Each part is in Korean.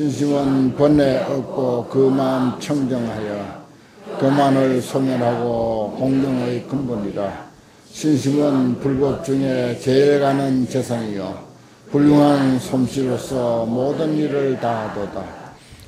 신심은 번뇌 없고 그 마음 청정하여 교만을 소멸하고 공경의 근본이라. 신심은 불법 중에 제일 가는 재성이요. 훌륭한 솜씨로서 모든 일을 다하도다.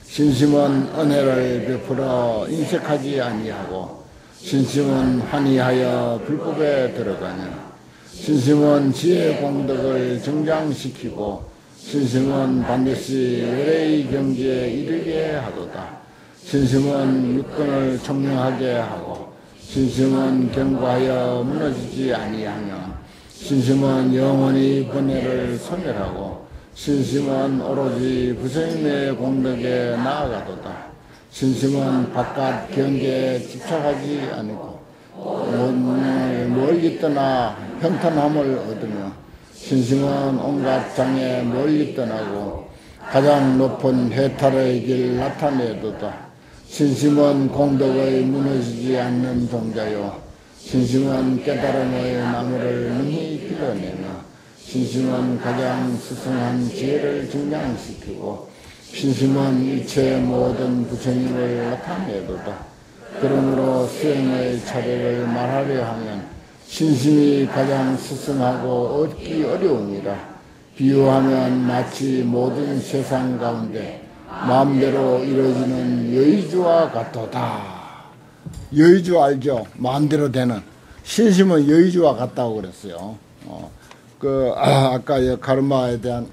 신심은 은혜를 베풀어 인색하지 아니하고 신심은 환희하여 불법에 들어가냐 신심은 지혜 공덕을 정장시키고 신심은 반드시 의뢰의 경지에 이르게 하도다. 신심은 육근을 청명하게 하고 신심은 경과하여 무너지지 아니하며 신심은 영원히 번뇌를 소멸하고 신심은 오로지 부처님의 공덕에 나아가도다. 신심은 바깥 경계에 집착하지 않고 멀리 떠나 평탄함을 얻으며 신심은 온갖 장애 멀리 떠나고 가장 높은 해탈의 길 나타내도다. 신심은 공덕의 무너지지 않는 동자요. 신심은 깨달음의 나무를 능히 길어내며 신심은 가장 스승한 지혜를 증량시키고 신심은 일체 모든 부처님을 나타내도다. 그러므로 수행의 차례를 말하려 하면 신심이 가장 스승하고 얻기 어려우니라. 비유하면 마치 모든 세상 가운데 마음대로 이루어지는 여의주와 같도다. 여의주 알죠? 마음대로 되는. 신심은 여의주와 같다고 그랬어요. 어, 그, 아, 까 가르마에 대한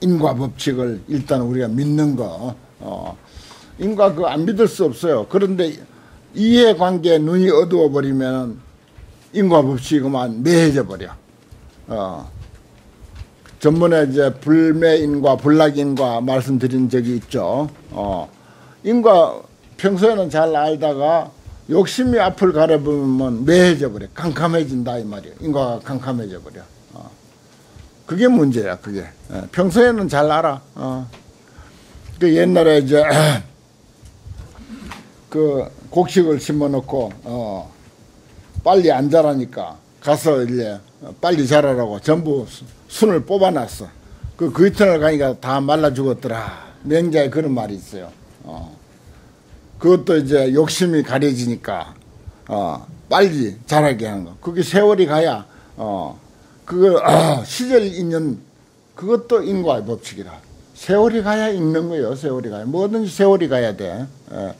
인과 법칙을 일단 우리가 믿는 거, 어, 인과 그안 믿을 수 없어요. 그런데 이해관계에 눈이 어두워 버리면 인과 법칙이 그만 매해져 버려. 어. 전번에 이제 불매인과 불락인과 말씀드린 적이 있죠. 어. 인과 평소에는 잘 알다가 욕심이 앞을 가려보면 매해져 버려. 캄캄해진다 이 말이에요. 인과가 캄캄해져 버려. 어. 그게 문제야. 그게 예. 평소에는 잘 알아. 어. 그 옛날에 이제 그 곡식을 심어놓고 어. 빨리 안 자라니까 가서 이제 빨리 자라라고 전부 순을 뽑아놨어. 그, 그 이튿날 가니까 다 말라 죽었더라. 맹자에 그런 말이 있어요. 어. 그것도 이제 욕심이 가려지니까, 어, 빨리 자라게 하는 거. 그게 세월이 가야, 어, 그거, 어, 시절 있는 그것도 인과의 법칙이라. 세월이 가야 있는 거예요, 세월이 가야. 뭐든지 세월이 가야 돼. 예.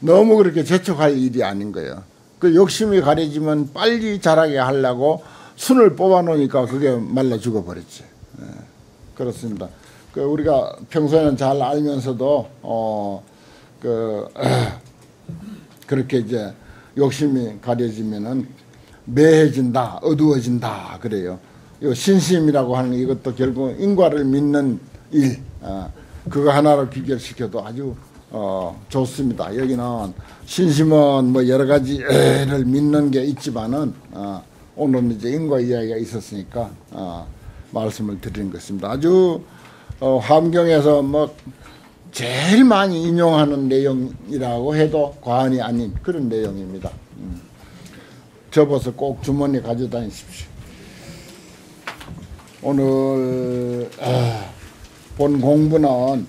너무 그렇게 재촉할 일이 아닌 거예요. 그 욕심이 가려지면 빨리 자라게 하려고 순을 뽑아놓으니까 그게 말라 죽어버렸지. 예, 그렇습니다. 그 우리가 평소에는 잘 알면서도 어 그 그렇게 이제 욕심이 가려지면은 매해진다, 어두워진다 그래요. 이 신심이라고 하는 이것도 결국 인과를 믿는 일, 어, 그거 하나로 귀결시켜도 아주 어, 좋습니다. 여기는 신심은 뭐 여러 가지를 믿는 게 있지만은 어, 오늘은 이제 인과 이야기가 있었으니까 어, 말씀을 드리는 것입니다. 아주 어, 환경에서 뭐 제일 많이 인용하는 내용이라고 해도 과언이 아닌 그런 내용입니다. 음. 접어서 꼭 주머니 가져다니십시오. 오늘 아, 본 공부는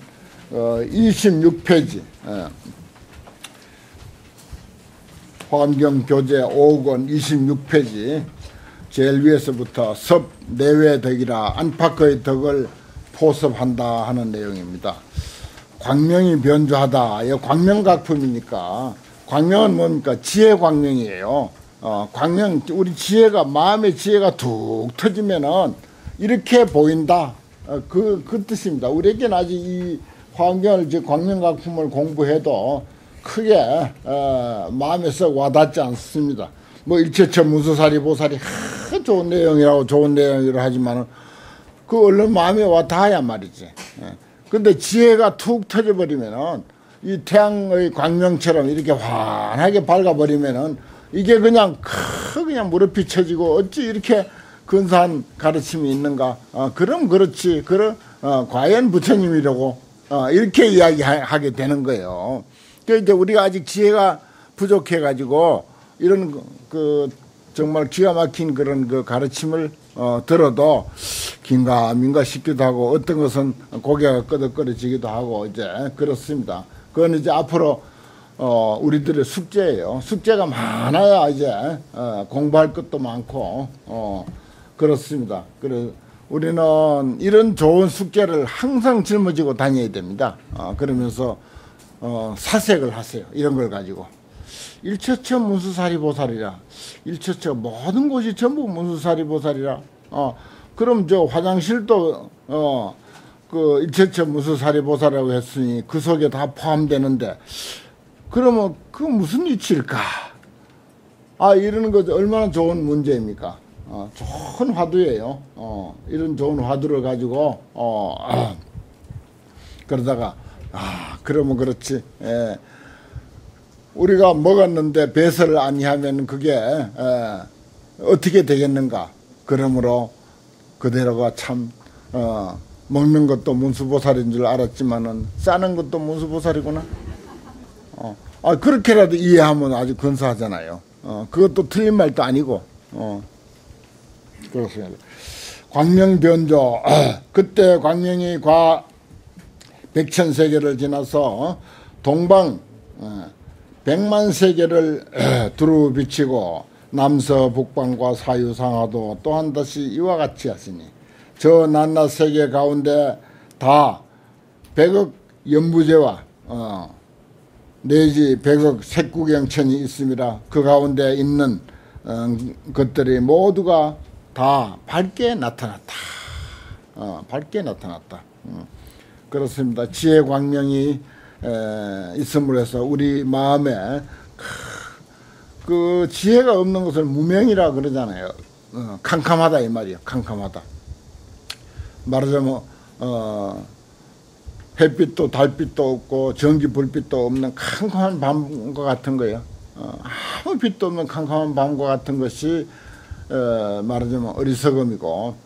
어, 26페이지 예. 환경교재 5권 26페이지 제일 위에서부터 섭 내외 덕이라 안팎의 덕을 포섭한다 하는 내용입니다. 광명이 변조하다. 이 광명각품이니까 광명은 뭡니까? 지혜 광명이에요. 어, 광명 우리 지혜가 마음의 지혜가 툭 터지면은 이렇게 보인다. 어, 그, 그 뜻입니다. 우리에게는 아직 이 환경을 즉 광명각품을 공부해도 크게 어, 마음에 썩 와닿지 않습니다. 뭐 일체처 무소살이 보살이 하, 좋은 내용이라고 좋은 내용이라 하지만은 그 얼른 마음에 와 닿아야 말이지. 예. 근데 지혜가 툭 터져버리면은 이 태양의 광명처럼 이렇게 환하게 밝아버리면은 이게 그냥 크 그냥 무릎이 쳐지고 어찌 이렇게 근사한 가르침이 있는가? 어, 그럼 그렇지. 그럼 어, 과연 부처님이라고 어, 이렇게 이야기하게 되는 거예요. 그 이제 우리가 아직 지혜가 부족해 가지고 이런 그 정말 기가 막힌 그런 그 가르침을 어, 들어도 긴가 민가 싶기도 하고 어떤 것은 고개가 끄덕거려지기도 하고 이제 그렇습니다. 그건 이제 앞으로 어, 우리들의 숙제예요. 숙제가 많아야 이제 어, 공부할 것도 많고 어, 그렇습니다. 그래 우리는 이런 좋은 숙제를 항상 짊어지고 다녀야 됩니다. 어, 그러면서 어, 사색을 하세요. 이런 걸 가지고. 일처처 문수사리보살이라. 일처처 모든 곳이 전부 문수사리보살이라. 어, 그럼 저 화장실도 어, 그 일처처 문수사리보살이라고 했으니 그 속에 다 포함되는데 그러면 그 무슨 이치일까? 아 이러는 거 얼마나 좋은 문제입니까? 어, 좋은 화두예요. 어, 이런 좋은 화두를 가지고 어, 아, 그러다가 아 그러면 그렇지. 예. 우리가 먹었는데 배설을 아니하면 그게 에, 어떻게 되겠는가? 그러므로 그대로가 참 어, 먹는 것도 문수보살인 줄 알았지만은 싸는 것도 문수보살이구나. 어, 아 그렇게라도 이해하면 아주 근사하잖아요. 어, 그것도 틀린 말도 아니고. 어. 그렇습니다. 광명변조 그때 광명이 과 백천세계를 지나서 동방 어, 백만 세계를 두루 비치고 남서 북방과 사유상하도 또한 다시 이와 같이 하시니 저 낱낱 세계 가운데 다 백억 연부제와 어, 내지 백억 색구경천이 있습니다. 그 가운데 있는 어, 것들이 모두가 다 밝게 나타났다. 어, 밝게 나타났다. 음. 그렇습니다. 지혜 광명이 에, 있음으로 해서 우리 마음에 그 지혜가 없는 것을 무명이라 그러잖아요. 어, 캄캄하다 이 말이에요. 캄캄하다. 말하자면 어, 햇빛도 달빛도 없고 전기 불빛도 없는 캄캄한 밤과 같은 거예요. 어, 아무 빛도 없는 캄캄한 밤과 같은 것이 어, 말하자면 어리석음이고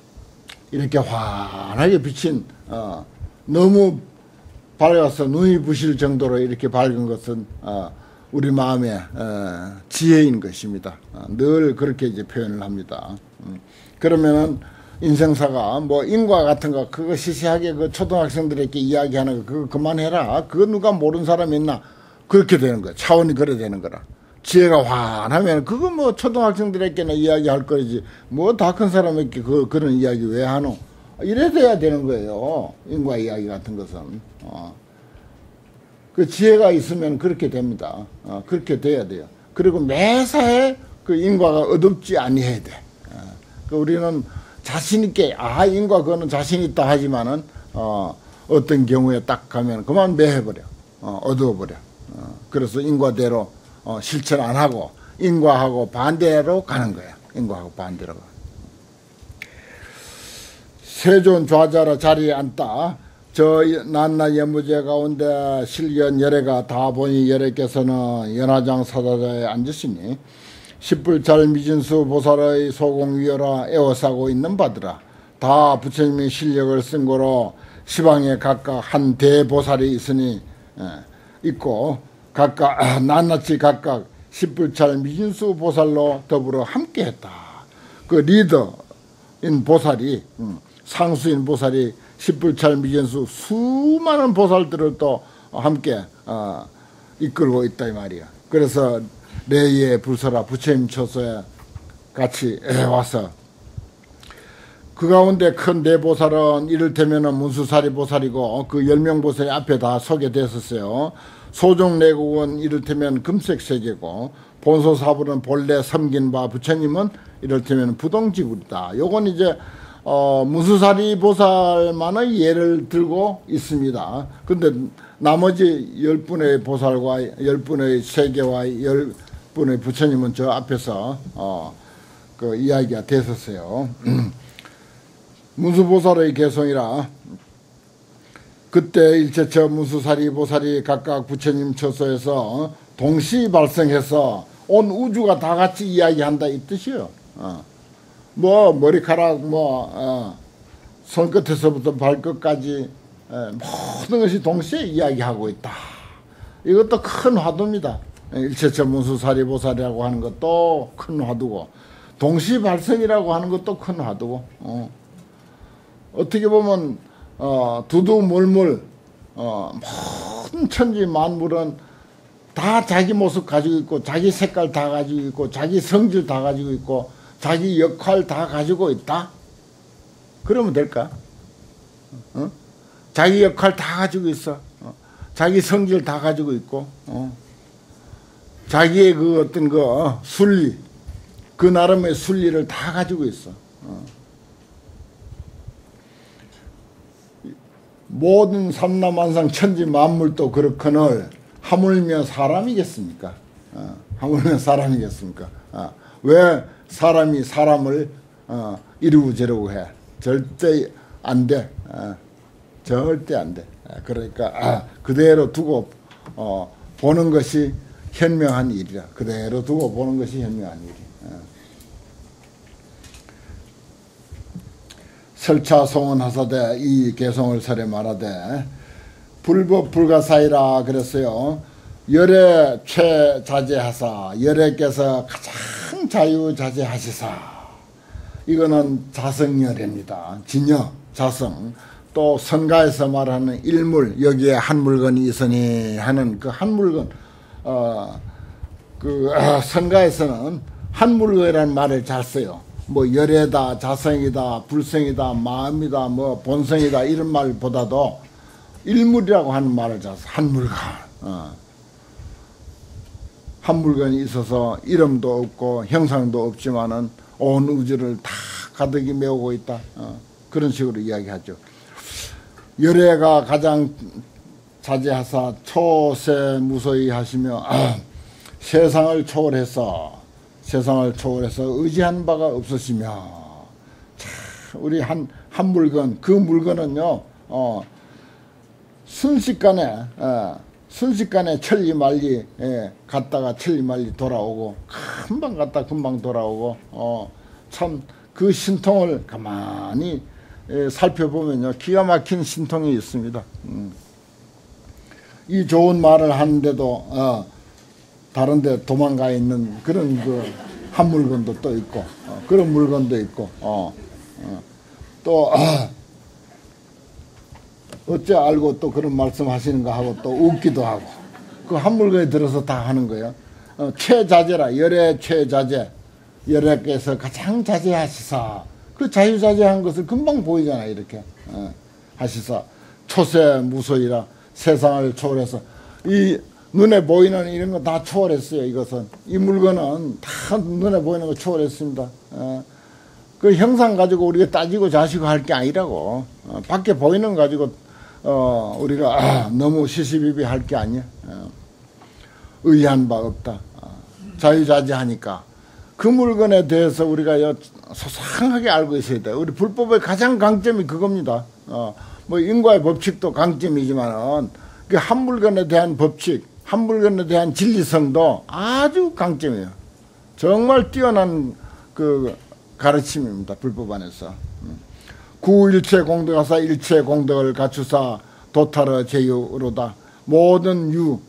이렇게 환하게 비친 어, 너무 밝아서 눈이 부실 정도로 이렇게 밝은 것은 어, 우리 마음의 어, 지혜인 것입니다. 어, 늘 그렇게 이제 표현을 합니다. 음, 그러면은 인생사가 뭐 인과 같은 거 그거 시시하게 그 초등학생들에게 이야기하는 거 그거 그만해라. 그거 누가 모르는 사람이 있나? 그렇게 되는 거야. 차원이 그래 되는 거라. 지혜가 환하면 그거 뭐 초등학생들에게나 이야기할 거지. 뭐 다 큰 사람에게 그, 그런 이야기 왜 하노? 이래 돼야 되는 거예요. 인과 이야기 같은 것은. 어. 그 지혜가 있으면 그렇게 됩니다. 어, 그렇게 돼야 돼요. 그리고 매사에 그 인과가 어둡지 아니해야 돼. 어. 그 우리는 자신 있게 아 인과 그거는 자신 있다 하지만은 어, 어떤 경우에 딱 가면 그만 매해버려. 어, 어두워버려. 어, 그래서 인과대로 어, 실천 안 하고 인과하고 반대로 가는 거야. 인과하고 반대로 가. 세존 좌자라 자리에 앉다. 저 난나 연무제 가운데 실견 열애가 다 보니 열애께서는 연화장 사다자에 앉으시니 십불잘 미진수 보살의 소공위여라 애워싸고 있는 바더라. 다 부처님이 실력을 쓴 거로 시방에 각각 한 대보살이 있으니 예, 있고 각각 아, 낱낱이 각각 십불찰 미진수 보살로 더불어 함께했다. 그 리더인 보살이 음, 상수인 보살이 십불찰 미진수 수많은 보살들을 또 함께 어, 이끌고 있다 이 말이야. 그래서 레이의 불서라 부처님 처소에 같이 와서 그 가운데 큰 네 보살은 이를테면 문수사리 보살이고 그 열 명 보살이 앞에 다 서게 됐었어요. 소종 내국은 이를테면 금색 세계고 본소 사부는 본래 섬긴 바 부처님은 이를테면 부동지구리다. 요건 이제 어, 무수사리 보살만의 예를 들고 있습니다. 근데 나머지 열 분의 보살과 열 분의 세계와 열 분의 부처님은 저 앞에서 어, 그 이야기가 됐었어요. 무수보살의 개성이라 그때 일체처 무수사리 보살이 각각 부처님 처소에서 동시 발생해서 온 우주가 다 같이 이야기한다 이 뜻이요. 어. 뭐 머리카락 뭐 어. 손끝에서부터 발끝까지 에, 모든 것이 동시에 이야기하고 있다. 이것도 큰 화두입니다. 일체처 무수사리 보살이라고 하는 것도 큰 화두고 동시 발생이라고 하는 것도 큰 화두고 어. 어떻게 보면 어, 두두물물 어, 모든 천지 만물은 다 자기 모습 가지고 있고 자기 색깔 다 가지고 있고 자기 성질 다 가지고 있고 자기 역할 다 가지고 있다. 그러면 될까? 어? 자기 역할 다 가지고 있어. 어? 자기 성질 다 가지고 있고 어? 자기의 그 어떤 그 어, 순리 그 나름의 순리를 다 가지고 있어. 모든 삼라만상 천지 만물도 그렇거늘 하물며 사람이겠습니까? 어, 하물며 사람이겠습니까? 어, 왜 사람이 사람을 어, 이루고 저러고 해? 절대 안 돼. 어, 절대 안 돼. 어, 그러니까 아, 그대로 두고 어, 보는 것이 현명한 일이라. 그대로 두고 보는 것이 현명한 일이. 설차 송원하사대 이 개성을 설에 말하되 불법 불가사이라 그랬어요. 열애 최자제하사 열애께서 가장 자유자재하시사 이거는 자성열애입니다. 진여 자성 또 선가에서 말하는 일물 여기에 한 물건이 있으니 하는 그 한 물건 어 그 어, 선가에서는 한 물건이라는 말을 잘 써요. 뭐 열애다, 자성이다, 불성이다, 마음이다, 뭐 본성이다 이런 말보다도 일물이라고 하는 말을 자한 물건. 어. 한 물건이 있어서 이름도 없고 형상도 없지만은 온 우주를 다 가득히 메우고 있다. 어. 그런 식으로 이야기하죠. 열애가 가장 자제하사 초세 무소히 하시며 아, 세상을 초월해서 세상을 초월해서 의지하는 바가 없으시며 참 우리 한, 한 물건 그 물건은요 어, 순식간에 어, 순식간에 천리 말리 예, 갔다가 천리 말리 돌아오고 금방 갔다 금방 돌아오고 어, 참 그 신통을 가만히 예, 살펴보면요 기가 막힌 신통이 있습니다. 음. 이 좋은 말을 하는데도 어, 다른데 도망가 있는 그런 그 한 물건도 또 있고 어, 그런 물건도 있고 어, 어. 또 아, 어째 알고 또 그런 말씀하시는가 하고 또 웃기도 하고 그 한 물건에 들어서 다 하는 거예요. 어, 최자재라 열애 최자재 열애께서 가장 자제하시사 그 자유자재한 것을 금방 보이잖아 이렇게 어, 하시사 초세 무소이라 세상을 초월해서 이 눈에 보이는 이런 거 다 초월했어요. 이것은 이 물건은 다 눈에 보이는 거 초월했습니다. 어. 그 형상 가지고 우리가 따지고 자시고 할 게 아니라고 어, 밖에 보이는 거 가지고 어, 우리가 아, 너무 시시비비 할 게 아니야. 어. 의한 바 없다. 어. 자유자재하니까 그 물건에 대해서 우리가 소상하게 알고 있어야 돼. 우리 불법의 가장 강점이 그겁니다. 어, 뭐 인과의 법칙도 강점이지만은 그 한 물건에 대한 법칙, 한 물건에 대한 진리성도 아주 강점이에요. 정말 뛰어난 그 가르침입니다. 불법 안에서. 음. 구일체 공덕하사 일체 공덕을 갖추사 도타르 제유로다. 모든 유,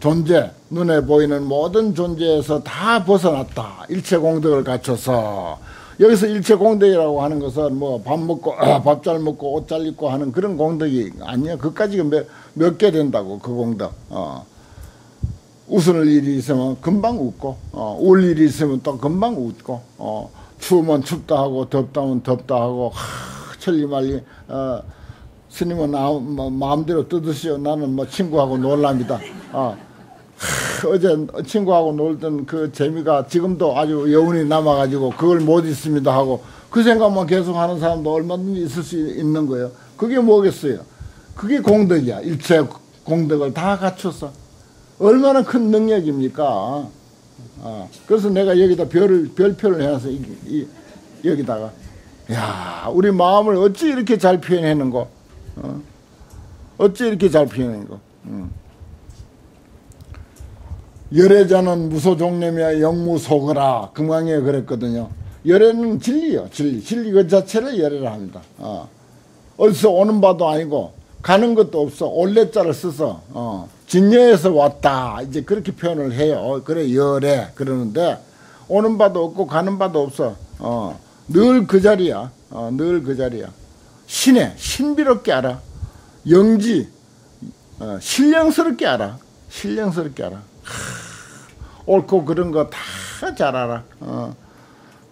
존재, 눈에 보이는 모든 존재에서 다 벗어났다. 일체 공덕을 갖춰서. 여기서 일체 공덕이라고 하는 것은 뭐 밥 먹고, 밥 잘 먹고, 옷 잘 입고 하는 그런 공덕이 아니야. 그까지가 몇, 몇 개 된다고, 그 공덕. 어. 웃을 일이 있으면 금방 웃고 어, 울 일이 있으면 또 금방 웃고 어, 추우면 춥다 하고 덥다 하면 덥다 하고 하, 천리말리 어, 스님은 아, 뭐, 마음대로 뜯으시오. 나는 뭐 친구하고 놀랍니다. 어, 하, 어제 친구하고 놀던 그 재미가 지금도 아주 여운이 남아가지고 그걸 못 잊습니다 하고 그 생각만 계속 하는 사람도 얼마든지 있을 수 있는 거예요. 그게 뭐겠어요? 그게 공덕이야. 일체 공덕을 다 갖췄어 얼마나 큰 능력입니까? 어, 그래서 내가 여기다 별을, 별표를 해서 이, 이, 여기다가 야 우리 마음을 어찌 이렇게 잘 표현하는고 어? 어찌 이렇게 잘 표현하는고 음. 열애자는 무소종래며 영무소거라 금강에 그랬거든요 열애는 진리요 진리 진리 그 자체를 열애라 합니다 어. 어디서 오는 바도 아니고 가는 것도 없어 올레자를 써서 어. 진여에서 왔다 이제 그렇게 표현을 해요. 그래 열애 그러는데 오는 바도 없고 가는 바도 없어. 어, 늘 그 자리야. 어, 늘 그 자리야. 신의 신비롭게 알아. 영지 어, 신령스럽게 알아. 신령스럽게 알아. 하, 옳고 그런 거 다 잘 알아. 어,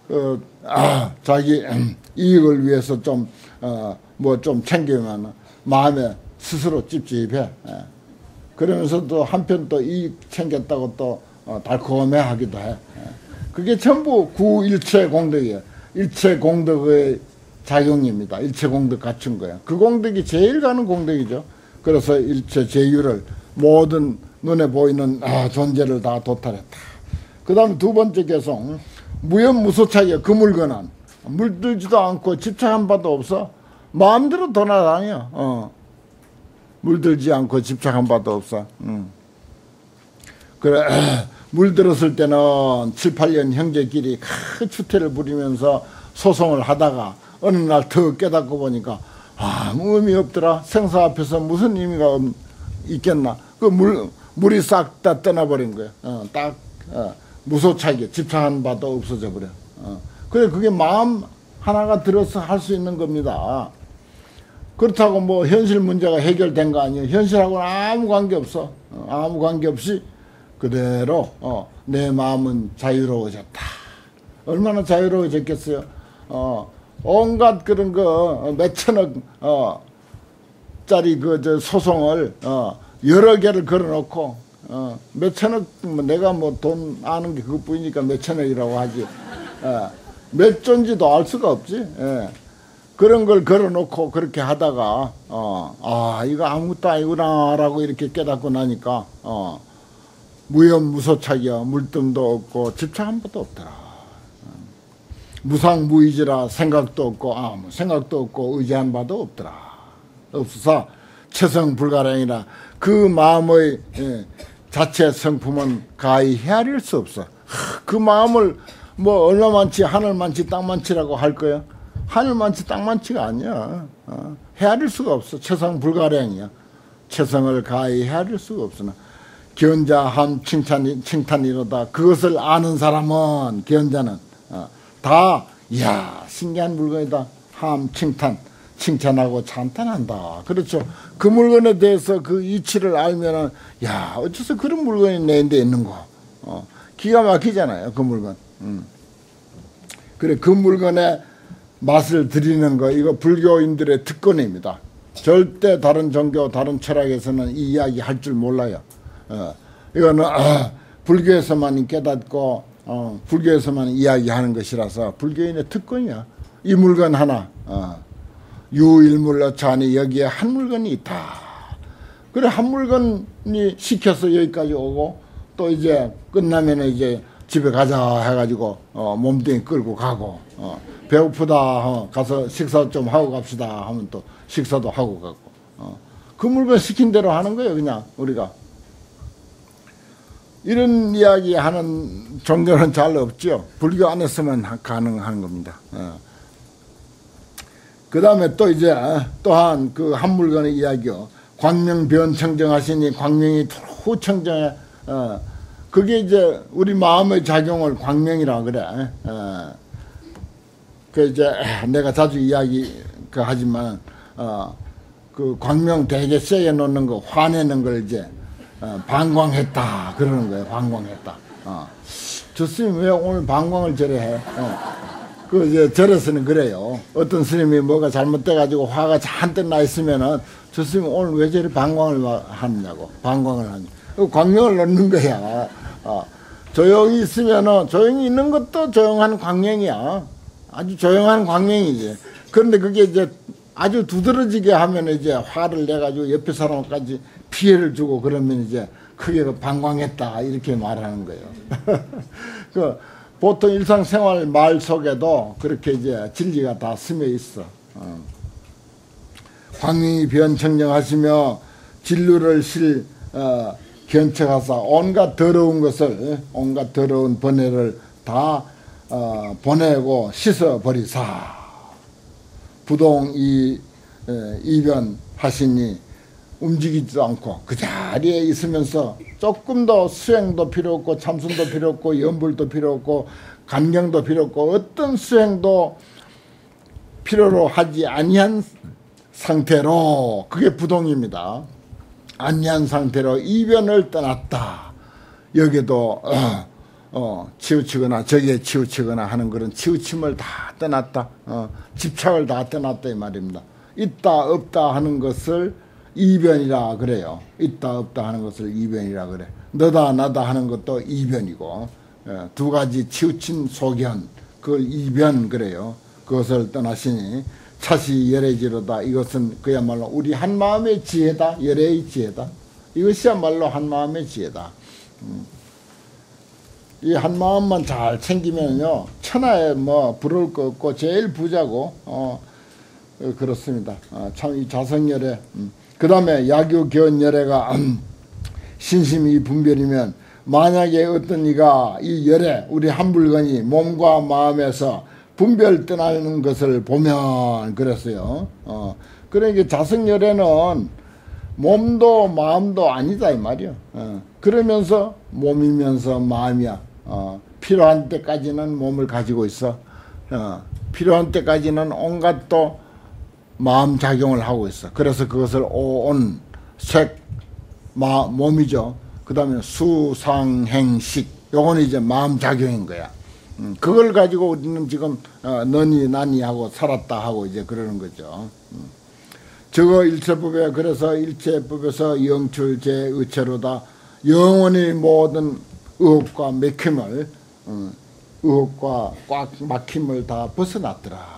어, 아, 자기 음, 이익을 위해서 좀, 어, 뭐 좀 챙기면 마음에 스스로 찝찝해. 예. 그러면서도 한편 또 이익 챙겼다고 또 어, 달콤해 하기도 해. 예. 그게 전부 구일체 공덕이에요. 일체 공덕의 작용입니다. 일체 공덕 갖춘 거야. 그 공덕이 제일 가는 공덕이죠. 그래서 일체 제유를 모든 눈에 보이는 아, 존재를 다 도탈했다. 그 다음에 두 번째 개성 무연무소차게 그 물건은 물들지도 않고 집착한 바도 없어 마음대로 돌아다녀 어. 물들지 않고 집착한 바도 없어 음. 그래 물들었을 때는 7, 8년 형제끼리 큰 추태를 부리면서 소송을 하다가 어느 날 더 깨닫고 보니까 아무 의미 없더라. 생사 앞에서 무슨 의미가 있겠나. 그 물, 물이 싹 다 떠나버린 거야. 어, 딱, 어, 무소차게 집착한 바도 없어져 버려. 어. 그래, 그게 마음 하나가 들어서 할 수 있는 겁니다. 그렇다고 뭐 현실 문제가 해결된 거 아니에요. 현실하고는 아무 관계 없어. 어, 아무 관계 없이 그대로, 어, 내 마음은 자유로워졌다. 얼마나 자유로워졌겠어요. 어, 온갖 그런 거 몇천억 어 짜리 그 저 소송을 어 여러 개를 걸어놓고 어 몇천억 뭐 내가 뭐 돈 아는 게 그것뿐이니까 몇천억이라고 하지 어 몇 존지도 알 수가 없지 예. 그런 걸 걸어놓고 그렇게 하다가 어 아 이거 아무것도 아니구나라고 이렇게 깨닫고 나니까 어 무염무소착이야 물등도 없고 집착 한 번도 없더라. 무상무의지라 생각도 없고 아무 뭐 생각도 없고 의지한 바도 없더라. 없어서 체성불가량이라 그 마음의 예, 자체 성품은 가히 헤아릴 수 없어. 그 마음을 뭐 얼마만치 하늘만치 땅만치라고 할 거야. 하늘만치 땅만치가 아니야. 어, 헤아릴 수가 없어. 체성불가량이야. 체성을 가히 헤아릴 수가 없으나 견자함 칭찬이 칭찬이로다. 그것을 아는 사람은 견자는 어, 다 이야 신기한 물건이다 함 칭찬 칭찬하고 찬탄한다 그렇죠 그 물건에 대해서 그 이치를 알면은 야 어째서 그런 물건이 내인데 있는 거 어, 기가 막히잖아요 그 물건 음. 그래 그 물건에 맛을 드리는 거 이거 불교인들의 특권입니다 절대 다른 종교 다른 철학에서는 이 이야기 할 줄 몰라요 어, 이거는 아, 불교에서만 깨닫고 어, 불교에서만 이야기하는 것이라서 불교인의 특권이야. 이 물건 하나 어, 유일물로 자니 여기에 한 물건이 있다. 그래 한 물건이 시켜서 여기까지 오고 또 이제 끝나면 이제 집에 가자 해가지고 어, 몸뚱이 끌고 가고 어, 배고프다 어, 가서 식사 좀 하고 갑시다 하면 또 식사도 하고 가고 어, 그 물건 시킨 대로 하는 거예요 그냥 우리가 이런 이야기 하는 종교는 잘 없죠. 불교 안에서만 가능한 겁니다. 어. 그 다음에 또 이제 또한 그 한 물건의 이야기요. 광명변 청정하시니 광명이 후 청정해. 어. 그게 이제 우리 마음의 작용을 광명이라 그래. 어. 그 이제 내가 자주 이야기 그 하지만 어. 그 광명 되게 세게 놓는 거 화내는 걸 이제 어, 방광했다 그러는 거예요. 방광했다. 어. 저 스님 왜 오늘 방광을 저래 해? 어. 그 이제 절에서는 그래요. 어떤 스님이 뭐가 잘못돼 가지고 화가 잔뜩 나 있으면은 저 스님 오늘 왜 저리 방광을 하느냐고 방광을 하냐. 그 광명을 넣는 거야. 어. 조용히 있으면은 조용히 있는 것도 조용한 광명이야. 아주 조용한 광명이지. 그런데 그게 이제 아주 두드러지게 하면 이제 화를 내 가지고 옆에 사람까지 피해를 주고 그러면 이제 크게 그 방광했다 이렇게 말하는 거예요. 그 보통 일상생활 말 속에도 그렇게 이제 진리가 다 스며 있어. 어. 광명이 변청정하시며 진루를 실 어, 견책하사 온갖 더러운 것을 온갖 더러운 번뇌를 다 어, 보내고 씻어 버리사 부동 이 에, 이변하시니 움직이지도 않고 그 자리에 있으면서 조금 더 수행도 필요 없고 참선도 필요 없고 연불도 필요 없고 간경도 필요 없고 어떤 수행도 필요로 하지 아니한 상태로 그게 부동입니다. 아니한 상태로 이변을 떠났다. 여기도 어, 어, 치우치거나 저기에 치우치거나 하는 그런 치우침을 다 떠났다. 어, 집착을 다 떠났다 이 말입니다. 있다 없다 하는 것을 이변이라 그래요. 있다 없다 하는 것을 이변이라 그래. 너다 나다 하는 것도 이변이고 예, 두 가지 치우친 소견 그걸 이변 그래요. 그것을 떠나시니 차시 열애지로다. 이것은 그야말로 우리 한 마음의 지혜다. 열애의 지혜다. 이것이야말로 한 마음의 지혜다. 음. 이 한 마음만 잘 챙기면요 천하에 뭐 부러울 거 없고 제일 부자고 어, 어 그렇습니다. 어, 참이 자성열애. 음. 그 다음에 야교견열애가 신심이 분별이면 만약에 어떤 이가 이 열애 우리 한 물건이 몸과 마음에서 분별 떠나는 것을 보면 그랬어요. 어. 그러니까 자성열애는 몸도 마음도 아니다 이 말이요. 어. 그러면서 몸이면서 마음이야. 어. 필요한 때까지는 몸을 가지고 있어. 어. 필요한 때까지는 온갖 또 마음 작용을 하고 있어. 그래서 그것을 오온 색 마, 몸이죠. 그 다음에 수상행식 요거는 이제 마음 작용인 거야. 음, 그걸 가지고 우리는 지금 어, 너니 나니 하고 살았다 하고 이제 그러는 거죠. 음. 저거 일체법에 그래서 일체법에서 영출제 의체로다 영원히 모든 의혹과 맥힘을 어, 의혹과 꽉 막힘을 다 벗어났더라.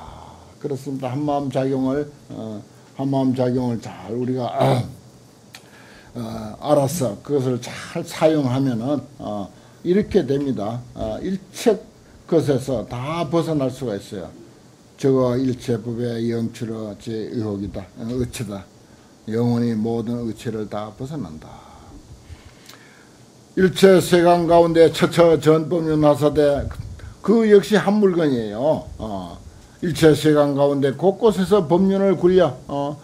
그렇습니다. 한마음 작용을 어, 한마음 작용을 잘 우리가 어, 어, 알아서 그것을 잘 사용하면은 어, 이렇게 됩니다. 어, 일체 것에서 다 벗어날 수가 있어요. 저거 일체법의 영추로 제 의혹이다. 의체다. 영원히 모든 의체를 다 벗어난다. 일체 세강 가운데 처처 전법륜 하사대 그 역시 한 물건이에요. 어. 일체 세강 가운데 곳곳에서 법륜을 굴려 어.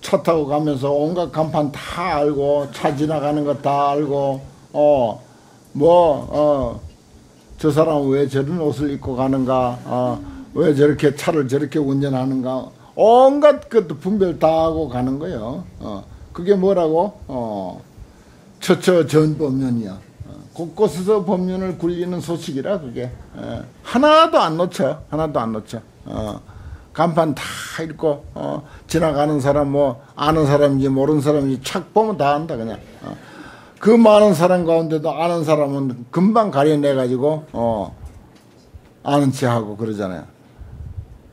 차 타고 가면서 온갖 간판 다 알고 차 지나가는 거 다 알고 어 뭐 어, 저 사람은 왜 저런 옷을 입고 가는가, 어, 왜 저렇게 차를 저렇게 운전하는가, 온갖 것도 분별 다 하고 가는 거예요. 어, 그게 뭐라고? 어, 처처 전 법륜이야. 어, 곳곳에서 법륜을 굴리는 소식이라 그게 에, 예. 하나도 안 놓쳐, 하나도 안 놓쳐. 어, 간판 다 읽고 어, 지나가는 사람 뭐 아는 사람인지 모르는 사람인지 착 보면 다 안다 그냥. 어. 그 많은 사람 가운데도 아는 사람은 금방 가려내 가지고 어 아는 체하고 그러잖아요.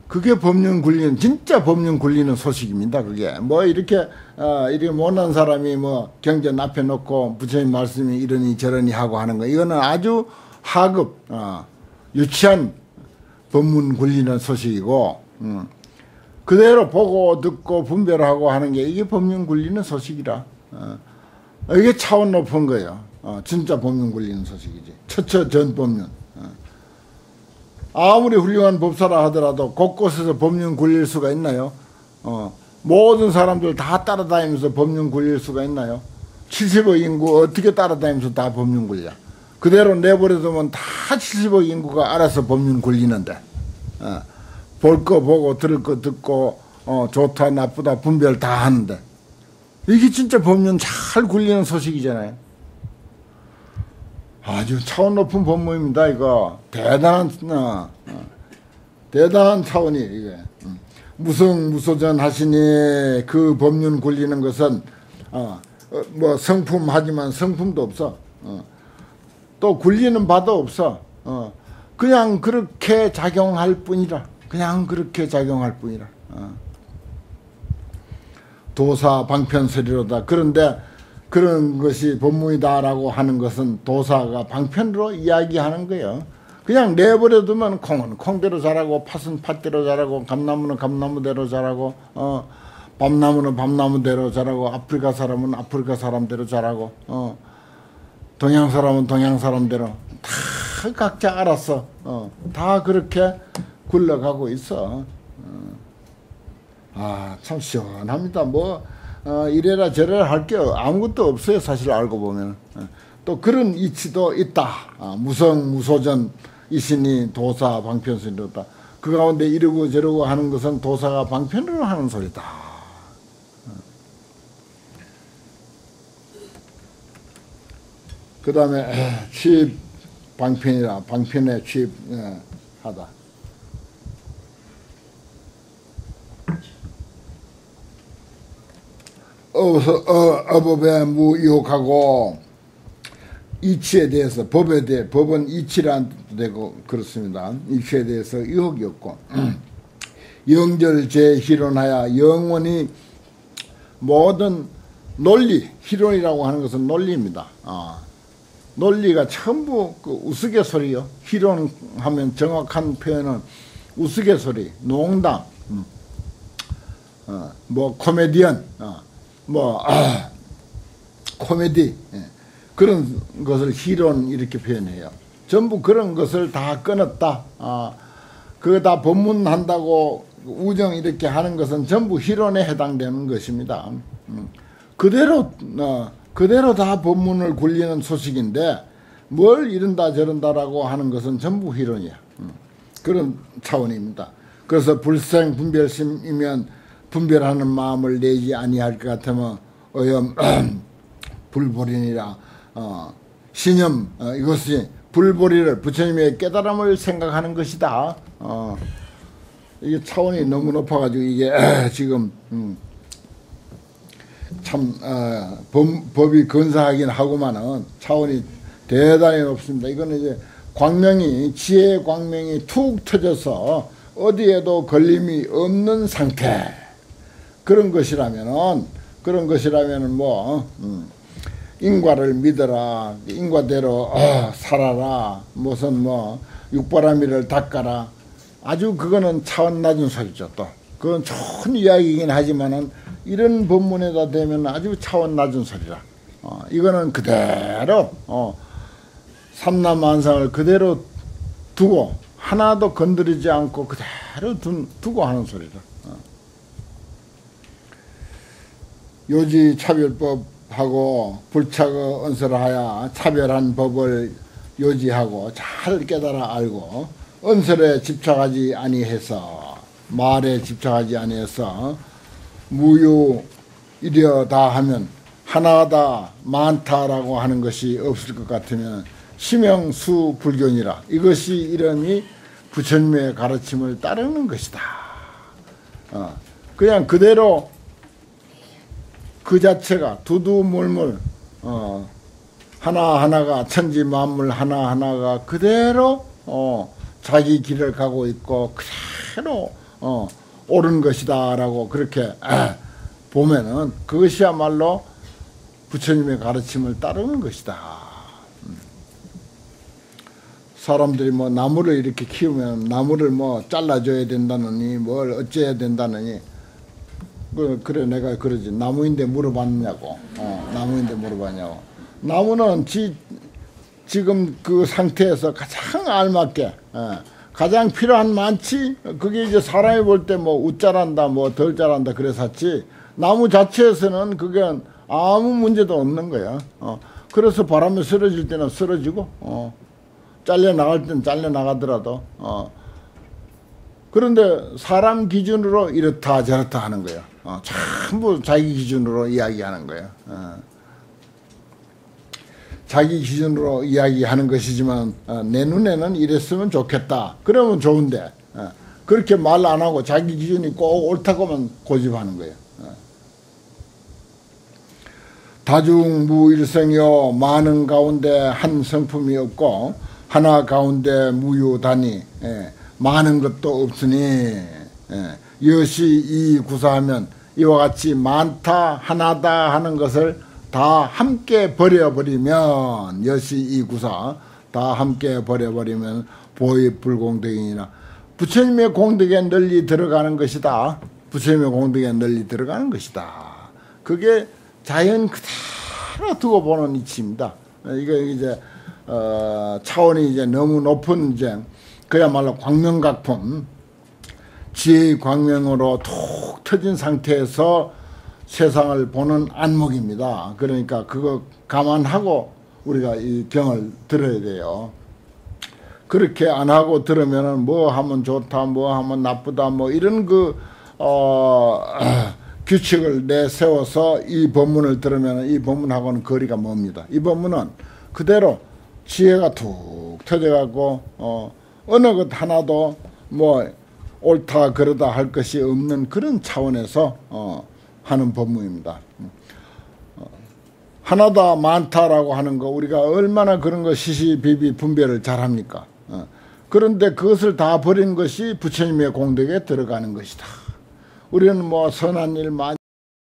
그게 법령 굴리는 진짜 법령 굴리는 소식입니다. 그게 뭐 이렇게 어 이렇게 못난 사람이 뭐 경전 앞에 놓고 부처님 말씀이 이러니 저러니 하고 하는 거 이거는 아주 하급 어 유치한 법문 굴리는 소식이고 음. 그대로 보고 듣고 분별하고 하는 게 이게 법령 굴리는 소식이라. 어. 이게 차원 높은 거예요. 어, 진짜 법륜 굴리는 소식이지. 처처 전 법륜. 어. 아무리 훌륭한 법사라 하더라도 곳곳에서 법륜 굴릴 수가 있나요? 어, 모든 사람들 다 따라다니면서 법륜 굴릴 수가 있나요? 70억 인구 어떻게 따라다니면서 다 법륜 굴려? 그대로 내버려두면 다 70억 인구가 알아서 법륜 굴리는데 어, 볼거 보고 들을 거 듣고 어, 좋다 나쁘다 분별 다 하는데 이게 진짜 법륜 잘 굴리는 소식이잖아요. 아주 차원 높은 법문입니다. 이거 대단한 어, 어, 대단한 차원이 이게 음. 무성 무소전 하시니 그 법륜 굴리는 것은 어, 어, 뭐 성품 하지만 성품도 없어. 어. 또 굴리는 바도 없어. 어. 그냥 그렇게 작용할 뿐이라. 그냥 그렇게 작용할 뿐이라. 어. 도사 방편설이로다. 그런데 그런 것이 본문이다라고 하는 것은 도사가 방편으로 이야기하는 거예요. 그냥 내버려 두면 콩은 콩대로 자라고 팥은 팥대로 자라고 감나무는 감나무대로 자라고 어 밤나무는 밤나무대로 자라고 아프리카 사람은 아프리카 사람대로 자라고 어 동양 사람은 동양 사람대로 다 각자 알았어. 어다 그렇게 굴러가고 있어. 아, 참 시원합니다. 뭐, 어, 이래라 저래라 할 게 아무것도 없어요. 사실 알고 보면. 어, 또 그런 이치도 있다. 아, 무성, 무소전, 이신이 도사, 방편스이다 그 가운데 이러고 저러고 하는 것은 도사가 방편으로 하는 소리다. 그 다음에 취입 방편이라 방편에 취입하다. 어서 어, 어법에 무유혹하고 이치에 대해서 법에 대해 법은 이치란 되고 그렇습니다. 이치에 대해서 의혹이 없고 영절제 희론하여 영원히 모든 논리 희론이라고 하는 것은 논리입니다. 아, 논리가 전부 그 우스갯소리요. 희론하면 정확한 표현은 우스갯소리, 농담, 음. 어, 뭐 코미디언, 어, 뭐 아, 코미디. 예. 그런 것을 희론 이렇게 표현해요. 전부 그런 것을 다 끊었다. 아, 그거 다 법문한다고 우정 이렇게 하는 것은 전부 희론에 해당되는 것입니다. 음. 그대로 어, 그대로 다 법문을 굴리는 소식인데 뭘 이른다 저른다라고 하는 것은 전부 희론이야. 음. 그런 차원입니다. 그래서 불생 분별심이면 분별하는 마음을 내지 아니할 것 같으면 어염 불보리니라 어, 신념 어, 이것이 불보리를 부처님의 깨달음을 생각하는 것이다. 어, 이게 차원이 너무 높아가지고 이게 지금 음, 참 어, 법, 이 근사하긴 하고만은 차원이 대단히 높습니다. 이거는 이제 광명이 지혜의 광명이 툭 터져서 어디에도 걸림이 없는 상태 그런 것이라면은 그런 것이라면은 뭐 음, 인과를 믿어라. 인과대로 어, 살아라. 무슨 뭐 육바라미를 닦아라. 아주 그거는 차원 낮은 소리죠. 또 그건 좋은 이야기이긴 하지만은 이런 법문에다 대면 아주 차원 낮은 소리라. 어, 이거는 그대로 어, 삼남만상을 그대로 두고 하나도 건드리지 않고 그대로 두, 두고 하는 소리다. 어. 요지 차별법 하고 불착의 언설하여 차별한 법을 요지하고 잘 깨달아 알고 언설에 집착하지 아니해서 말에 집착하지 아니해서 무유 이려다 하면 하나다 많다라고 하는 것이 없을 것 같으면 심영수 불견이라 이것이 이름이 부처님의 가르침을 따르는 것이다. 어, 그냥 그대로 그 자체가 두두물물 어, 하나하나가 천지 만물 하나하나가 그대로 어, 자기 길을 가고 있고 그대로 어, 옳은 것이다라고 그렇게 에, 보면은 그것이야말로 부처님의 가르침을 따르는 것이다. 음. 사람들이 뭐 나무를 이렇게 키우면 나무를 뭐 잘라줘야 된다느니 뭘 어째야 된다느니 그, 그래 내가 그러지. 나무인데 물어봤냐고. 어, 나무인데 물어봤냐고. 나무는 지, 지금 그 상태에서 가장 알맞게 어, 가장 필요한 많지 그게 이제 사람이 볼 때 뭐 웃자란다 뭐 덜 자란다 그래서지. 나무 자체에서는 그게 아무 문제도 없는 거야. 어, 그래서 바람에 쓰러질 때는 쓰러지고 어, 잘려 나갈 때는 잘려 나가더라도 어, 그런데 사람 기준으로 이렇다 저렇다 하는 거야 어, 전부 자기 기준으로 이야기하는 거예요. 어. 자기 기준으로 이야기하는 것이지만 어, 내 눈에는 이랬으면 좋겠다. 그러면 좋은데 어, 그렇게 말 안 하고 자기 기준이 꼭 옳다고만 고집하는 거예요. 어. 다중무일성이요 많은 가운데 한 성품이 없고 하나 가운데 무유다니 예, 많은 것도 없으니 예, 여시 이 구사하면 이와 같이 많다 하나다 하는 것을 다 함께 버려버리면 여시 이 구사 다 함께 버려버리면 보입 불공덕이니라. 부처님의 공덕에 널리 들어가는 것이다. 부처님의 공덕에 널리 들어가는 것이다. 그게 자연 그대로 두고 보는 이치입니다. 이게 이제 어, 차원이 이제 너무 높은 이제 그야말로 광명각품 지혜의 광명으로 톡 터진 상태에서 세상을 보는 안목입니다. 그러니까 그거 감안하고 우리가 이 경을 들어야 돼요. 그렇게 안 하고 들으면은 뭐 하면 좋다, 뭐 하면 나쁘다, 뭐 이런 그, 어, 규칙을 내세워서 이 법문을 들으면 이 법문하고는 거리가 멉니다. 이 법문은 그대로 지혜가 툭 터져갖고, 어, 어느 것 하나도 뭐 옳다, 그러다 할 것이 없는 그런 차원에서, 어, 하는 법문입니다. 하나다 많다라고 하는 거 우리가 얼마나 그런 거 시시비비 분별을 잘합니까? 어. 그런데 그것을 다 버린 것이 부처님의 공덕에 들어가는 것이다. 우리는 뭐 선한 일 많이